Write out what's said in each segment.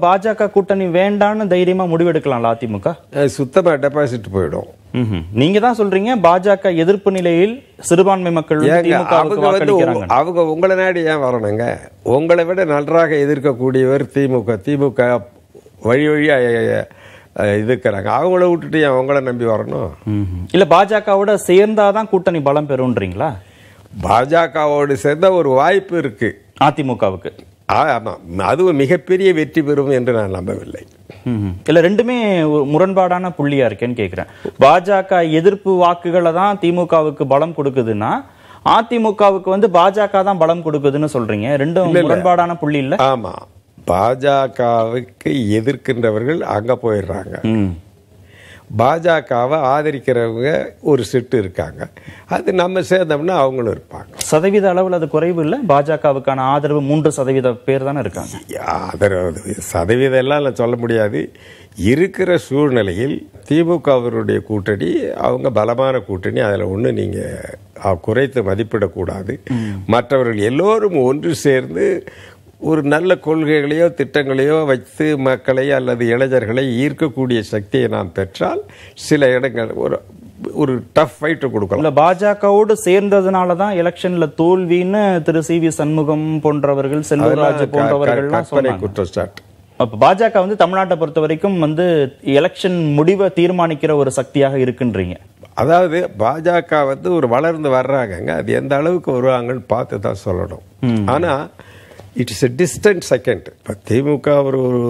பாஜக கூட்டணி வேண்டான்னு தைரியமா முடிவெடுக்கலாம்ல அதிமுக? சுத்தமா டெபாசிட் போயிடும். நீங்க தான் சொல்றீங்க பாஜக எதிர்ப்பு நிலையில் சிறுபான்மை மக்கள் அவங்க உங்களை நாடி ஏன் வரணுங்க? உங்களை விட நன்றாக எதிர்க்கக்கூடியவர் திமுக திமுக வழி வழியா அஹ், எதிர்க்கிறாங்க. அவங்கள விட்டுட்டு ஏன் உங்களை நம்பி வரணும். இல்ல பாஜகவோட சேர்ந்தாதான் கூட்டணி பலம் பெறும்ன்றீங்களா? பாஜகவோடு சேர்ந்த ஒரு வாய்ப்பு இருக்கு. அதிமுகவுக்கு. ஆ, ஆமா. அதுவும் மிகப்பெரிய வெற்றி பெறும் என்று நான் நம்பவில்லை. இல்ல ரெண்டுமே முரண்பாடான புள்ளியா இருக்கேன்னு கேக்குறேன். பாஜக எதிர்ப்பு வாக்குகளை தான் திமுகவுக்கு பலம் கொடுக்குதுன்னா அதிமுகவுக்கு வந்து பாஜக தான் பலம் கொடுக்குதுன்னு சொல்றீங்க. ரெண்டும் முரண்பாடான புள்ளி இல்ல? ஆமா. பாஜகவுக்கு எதிர்க்கின்றவர்கள் அங்க போயிடுறாங்க. பாஜகவை ஆதரிக்கிறவங்க ஒரு செட்டு இருக்காங்க. அது நம்ம சேர்ந்தோம்னா அவங்களும் இருப்பாங்க. சதவீத அளவில் அது குறைவு இல்ல. பாஜகவுக்கான ஆதரவு மூன்று சதவீத பேர் தானே இருக்காங்க. ஆதரவு சதவீதம் எல்லாம் சொல்ல முடியாது. இருக்கிற சூழ்நிலையில் திமுகவினுடைய கூட்டணி அவங்க பலமான கூட்டணி அதில் ஒன்று நீங்கள் குறைத்து மதிப்பிடக்கூடாது. மற்றவர்கள் எல்லோரும் ஒன்று சேர்ந்து ஒரு நல்ல கொள்கைகளையோ திட்டங்களையோ வைத்து மக்களை அல்லது இளைஞர்களை ஈர்க்கக்கூடிய சக்தியை நாம் பெற்றால் சில இடங்கள் ஒரு ஒரு டஃப் ஃபைட்டு கொடுக்கலாம். இல்ல பாஜகவோடு சேர்ந்ததுனால தான் எலெக்ஷன்ல தோல்வின்னு திரு சி வி சண்முகம் போன்றவர்கள் செல்வராஜ் சொன்னாங்க. குற்றச்சாட்டு அப்ப பாஜக வந்து தமிழ்நாட்டை பொறுத்த வரைக்கும் வந்து எலெக்ஷன் முடிவை தீர்மானிக்கிற ஒரு சக்தியாக இருக்குன்றீங்க. அதாவது பாஜக வந்து ஒரு வளர்ந்து வர்றாங்கங்க. அது எந்த அளவுக்கு வருவாங்கன்னு பார்த்து தான் சொல்லணும் ஆனா இட்ஸ் எ டிஸ்டன்ட் செகண்ட் இப்போ திமுக ஒரு ஒரு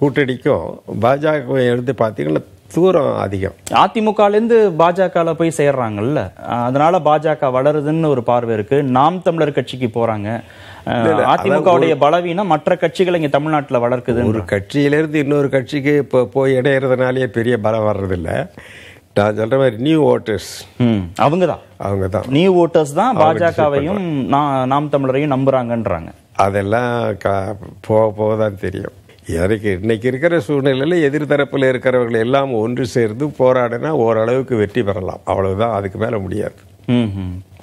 கூட்டணிக்கும் பாஜக எடுத்து பார்த்தீங்கன்னா தூரம் அதிகம். அதிமுகல இருந்து பாஜகல போய் சேர்றாங்கல்ல. அதனால பாஜக வளருதுன்னு ஒரு பார்வை இருக்கு. நாம் தமிழர் கட்சிக்கு போறாங்க. அதிமுகவுடைய பலவீனம் மற்ற கட்சிகளை இங்க தமிழ்நாட்டுல வளர்க்குது ஒரு கட்சியிலேருந்து இன்னொரு கட்சிக்கு இப்போ போய் இணையறதுனாலேயே பெரிய பலம் வர்றதில்ல. நான் சொல்ற மாதிரி நியூ ஓட்டர்ஸ் ம் அவங்கதான். அவங்க தான் நியூ ஓட்டர்ஸ் தான் பாஜகவையும் நாம் தமிழரையும் நம்புறாங்கன்றாங்க. அதெல்லாம் க- போக போக தான் தெரியும். எனக்கு இன்னைக்கு இருக்கிற சூழ்நிலையில் எதிர்த்தரப்பில் இருக்கிறவர்கள் எல்லாம் ஒன்று சேர்ந்து போராடினா ஓரளவுக்கு வெற்றி பெறலாம். அவ்வளவுதான் அதுக்கு மேல முடியாது.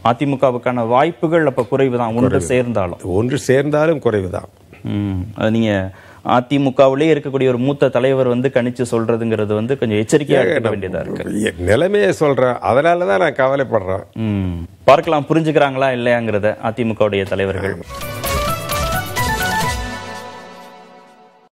அதிமுகவுக்கான வாய்ப்புகள் அப்ப குறைவுதான் ஒன்று சேர்ந்தாலும். ஒன்று சேர்ந்தாலும் குறைவுதான். ம். அது நீங்க அதிமுகவிலே இருக்கக்கூடிய ஒரு மூத்த தலைவர் வந்து கணிச்சு சொல்றதுங்கிறது வந்து கொஞ்சம் எச்சரிக்கையா இருக்க வேண்டியதா இருக்கு. நிலைமையை சொல்றேன். அதனால தான் நான் கவலைப்படுறேன். பார்க்கலாம் புரிஞ்சுக்கிறாங்களா இல்லையாங்கிறத அதிமுகவுடைய தலைவர்கள்.